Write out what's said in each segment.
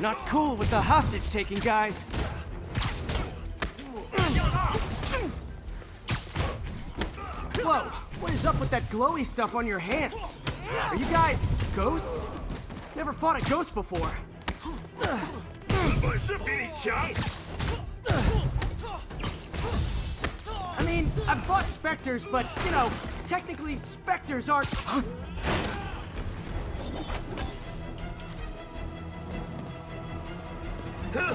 Not cool with the hostage-taking, guys. Whoa, what is up with that glowy stuff on your hands? Are you guys ghosts? Never fought a ghost before. I mean, I've fought specters, but, you know, technically specters aren't... Huh?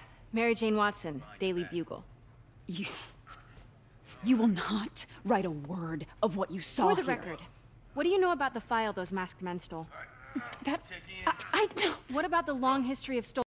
Mary Jane Watson, Daily Bugle. You. You will not write a word of what you saw For the here. record, what do you know about the file those masked men stole? That. I, I don't. What about the long history of stolen?